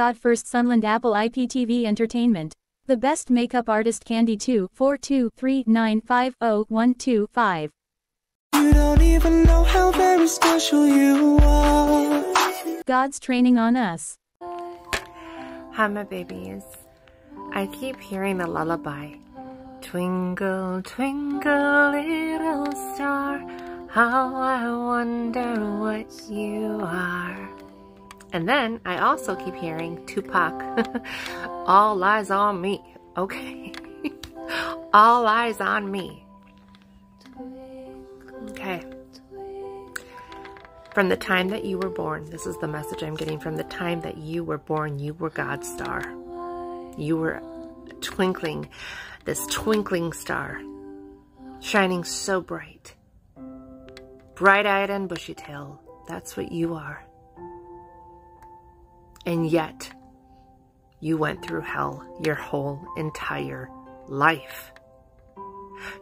put God first Sunland Apple IPTV Entertainment. The best makeup artist Candy 2 423950125. You don't even know how very special you are. God's training on us. Hi, my babies. I keep hearing the lullaby. Twinkle, twinkle, little star, how I wonder what you are. And then I also keep hearing Tupac, all eyes on me. Okay. all eyes on me. Okay. From the time that you were born, this is the message I'm getting. From the time that you were born, you were God's star. You were twinkling, this twinkling star, shining so bright. Bright eyed and bushy tailed. That's what you are. And yet, you went through hell your whole entire life.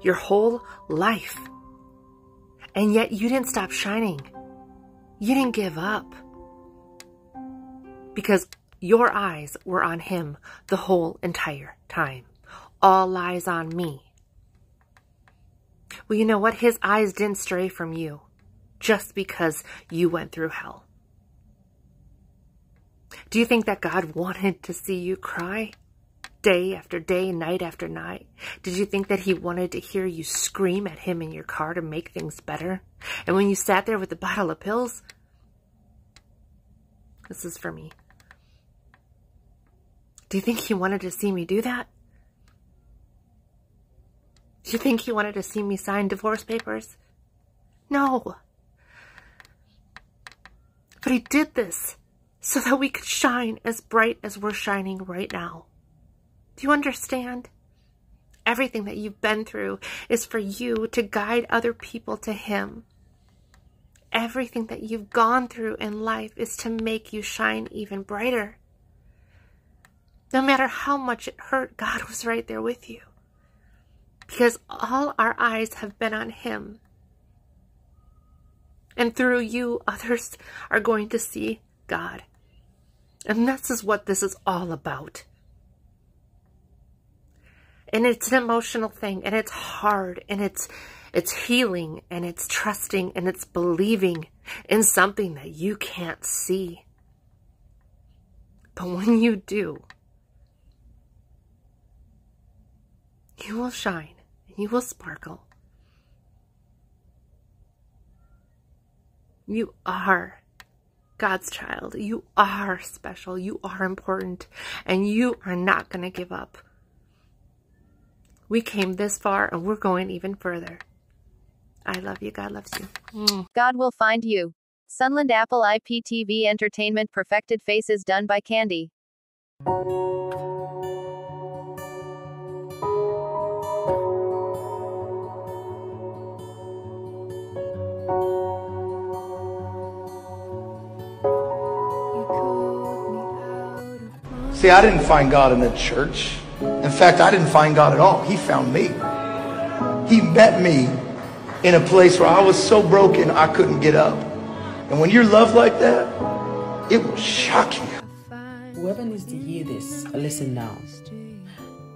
Your whole life. And yet you didn't stop shining. You didn't give up. Because your eyes were on him the whole entire time. All eyes on me. Well, you know what? His eyes didn't stray from you just because you went through hell. Do you think that God wanted to see you cry day after day, night after night? Did you think that he wanted to hear you scream at him in your car to make things better? And when you sat there with a bottle of pills, this is for me. Do you think he wanted to see me do that? Do you think he wanted to see me sign divorce papers? No. But he did this so that we could shine as bright as we're shining right now. Do you understand? Everything that you've been through is for you to guide other people to Him. Everything that you've gone through in life is to make you shine even brighter. No matter how much it hurt, God was right there with you. Because all our eyes have been on Him. And through you, others are going to see God. And this is what this is all about. And it's an emotional thing and it's hard and it's it's healing and it's trusting and it's believing in something that you can't see. But when you do, you will shine and you will sparkle. You are God's child. You are special. You are important. And you are not going to give up. We came this far and we're going even further. I love you. God loves you. Mm. God will find you. Sunland Apple IPTV Entertainment Perfected Faces done by Candy. See, I didn't find God in the church. In fact, I didn't find God at all. He found me. He met me in a place where I was so broken I couldn't get up. And when you're loved like that, it will shock you. Whoever needs to hear this, listen now.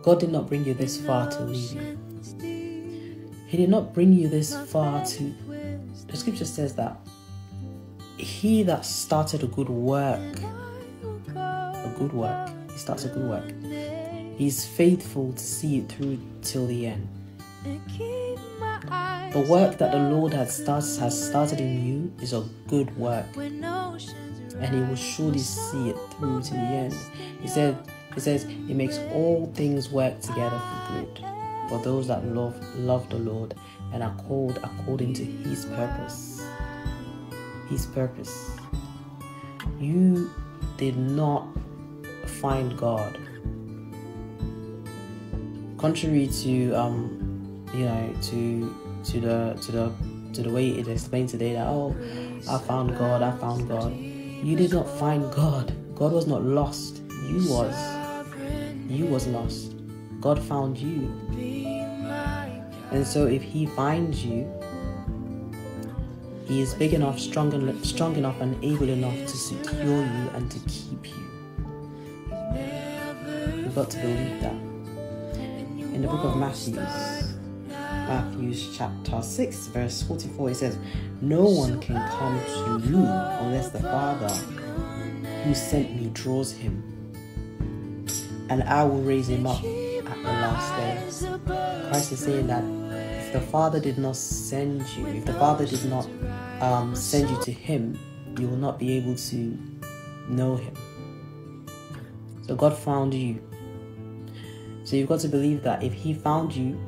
God did not bring you this far to leave you. He did not bring you this far to. The scripture says that he that started a good work good work. He starts a good work. He's faithful to see it through till the end. The work that the Lord has started, has started in you is a good work. And he will surely see it through to the end. He said, he says, He makes all things work together for good for those that love love the Lord and are called according to his purpose. His purpose. You did not find God. Contrary to um, you know, to to the to the to the way it explained today that oh, I found God, I found God. You did not find God. God was not lost. You was. You was lost. God found you. And so if He finds you, He is big enough, strong, strong enough, and able enough to secure you and to keep you. You've got to believe that. In the book of Matthew, Matthew chapter 6, verse 44, it says, No one can come to me unless the Father who sent me draws him, and I will raise him up at the last day. Christ is saying that if the Father did not send you, if the Father did not um, send you to him, you will not be able to know him. So God found you. So you've got to believe that if he found you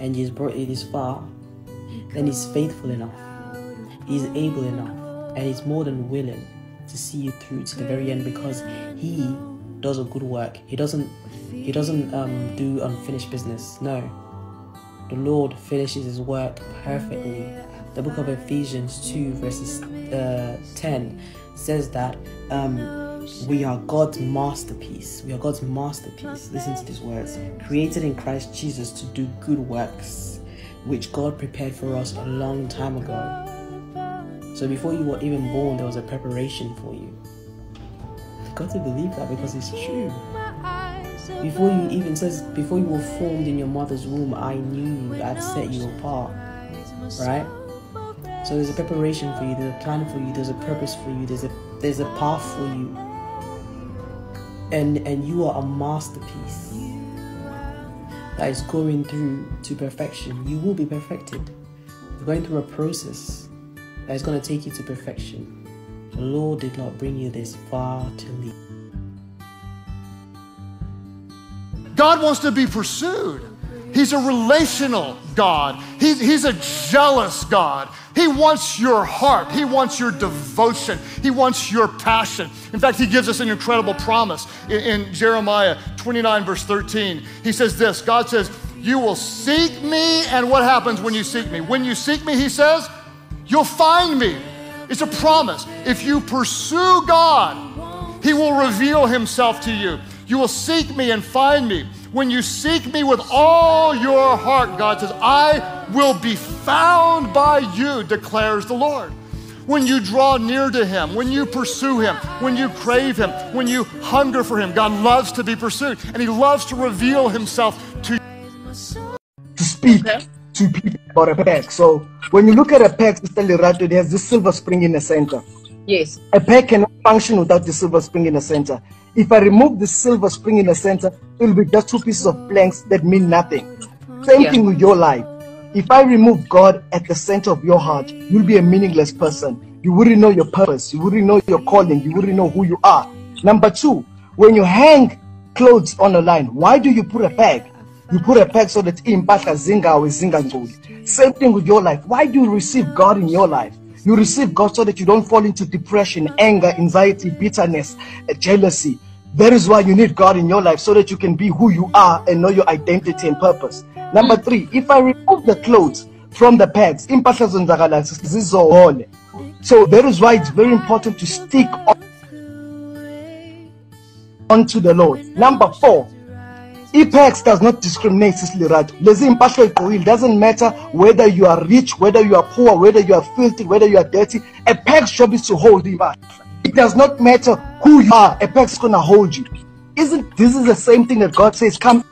and he's brought you this far, then he's faithful enough. He's able enough. And he's more than willing to see you through to the very end because he does a good work. He doesn't he doesn't um, do unfinished business. No. The Lord finishes his work perfectly. The book of Ephesians 2 verses uh, 10 says that um, we are God's masterpiece. We are God's masterpiece. Listen to these words. Created in Christ Jesus to do good works, which God prepared for us a long time ago. So before you were even born, there was a preparation for you. You've got to believe that because it's true. Before you even says, before you were formed in your mother's womb, I knew you. I'd set you apart. Right? So there's a preparation for you, there's a plan for you, there's a purpose for you, there's a there's a path for you. And and you are a masterpiece that is going through to perfection. You will be perfected. You're going through a process that is going to take you to perfection. The Lord did not bring you this far to leave. God wants to be pursued. He's a relational God. He's, a jealous God. He wants your heart. He wants your devotion. He wants your passion. In fact, he gives us an incredible promise in, in Jeremiah 29, verse 13. He says this God says, You will seek me, and what happens when you seek me? When you seek me, he says, you'll find me. It's a promise. If you pursue God, he will reveal himself to you. You will seek me and find me. When you seek me with all your heart, God says, I will be found by you, declares the Lord. When you draw near to Him, when you pursue Him, when you crave Him, when you hunger for Him, God loves to be pursued and He loves to reveal Himself to you. To speak to people about a peg. So when you look at a peg, Sister Lerato, it has this silver spring in the center. Yes. A peg cannot function without the silver spring in the center. If I remove the silver spring in the center, it will be just two pieces of planks that mean nothing. Same Yeah. thing with your life. If I remove God at the center of your heart, you'll be a meaningless person. You wouldn't know your purpose. You wouldn't know your calling. You wouldn't know who you are. Number two, when you hang clothes on a line, why do you put a peg? You put a peg so that impahla zingawe zingangcoli. Same thing with your life. Why do you receive God in your life? You receive God so that you don't fall into depression, anger, anxiety, bitterness, uh, jealousy. That is why you need God in your life so that you can be who you are and know your identity and purpose. Number three, if I remove the clothes from the pegs, impahla zenzakala zizohole. So that is why it's very important to stick on unto the Lord. Number four, Apex does not discriminate, Sister Lerato. Lezi impahla oyigqokile. Doesn't matter whether you are rich, whether you are poor, whether you are filthy, whether you are dirty. A peg's job is to hold impahla. It does not matter who you are. A peg's gonna hold you. Isn't this is the same thing that God says? Come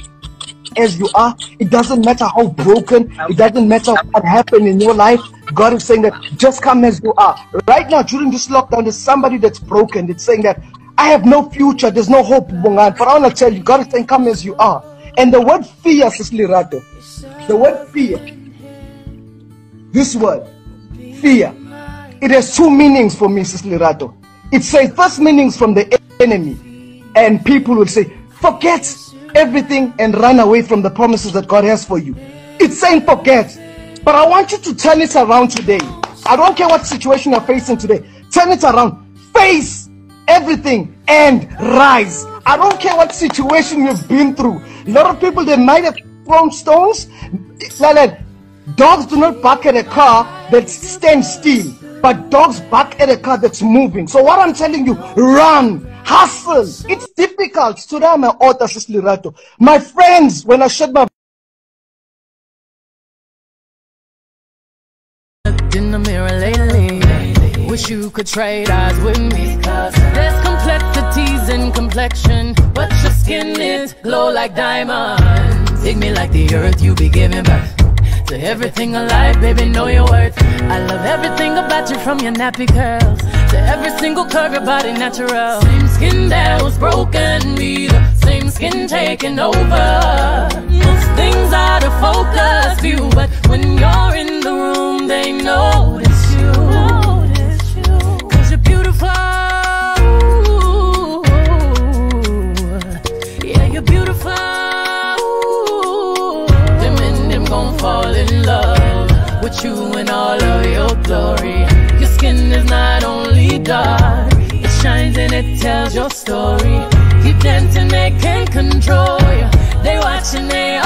as you are. It doesn't matter how broken. It doesn't matter what happened in your life. God is saying that just come as you are. Right now, during this lockdown, there's somebody that's broken. It's saying that I have no future. There's no hope, Bungan. But I want to tell you, God is saying, come as you are. And the word fear, Sister Lerato, the word fear, this word, fear, it has two meanings for me, Sister Lerato. It says first meanings from the enemy, and people will say, forget everything and run away from the promises that God has for you. It's saying forget. But I want you to turn it around today. I don't care what situation you're facing today. Turn it around. Face everything and rise. I don't care what situation you've been through. A lot of people they might have thrown stones. Like, dogs do not bark at a car that stands still, but dogs bark at a car that's moving. So what I'm telling you, run, hustle. It's difficult. Today I'm an author, Lerato. My friends, when I shut my you could trade eyes with me. There's complexities complexities. complexion, but your skin is glow like diamonds. Dig me like the earth, you be giving birth to everything alive, baby, know your worth. I love everything about you from your nappy curls to every single curve, your body natural. Same skin that was broken, be the same skin taking over. Most things out of focus view, but when you're in the room, they notice you in all of your glory. Your skin is not only dark, it shines and it tells your story. Keep dancing, they can't control you. They watching, they